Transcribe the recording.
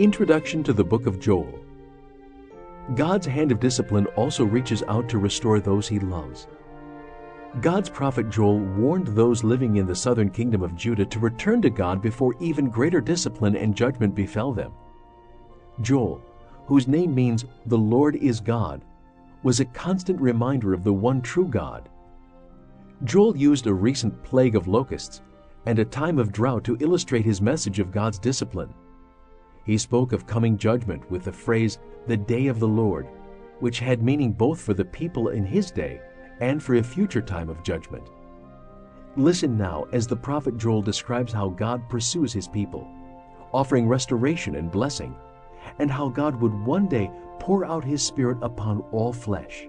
Introduction to the Book of Joel God's hand of discipline also reaches out to restore those he loves. God's prophet Joel warned those living in the southern kingdom of Judah to return to God before even greater discipline and judgment befell them. Joel, whose name means the Lord is God, was a constant reminder of the one true God. Joel used a recent plague of locusts and a time of drought to illustrate his message of God's discipline. He spoke of coming judgment with the phrase, the day of the Lord, which had meaning both for the people in his day and for a future time of judgment. Listen now as the prophet Joel describes how God pursues his people, offering restoration and blessing, and how God would one day pour out his Spirit upon all flesh.